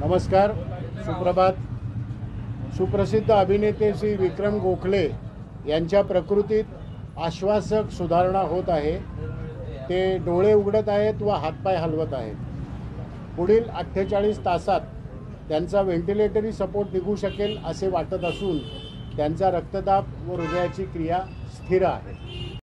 नमस्कार सुप्रभात. सुप्रसिद्ध अभिनेते श्री विक्रम गोखले यांच्या प्रकृतीत आश्वासक सुधारणा होत आहे. ते डोळे उघडत आहेत व हातपाय हलवत आहेत. पुढील अठ्ठेचाळीस तासात त्यांचा व्हेंटिलेटरी सपोर्ट निघू शकेल असे वाटत असून त्यांचा रक्तदाब व हृदयाची क्रिया स्थिर आहे.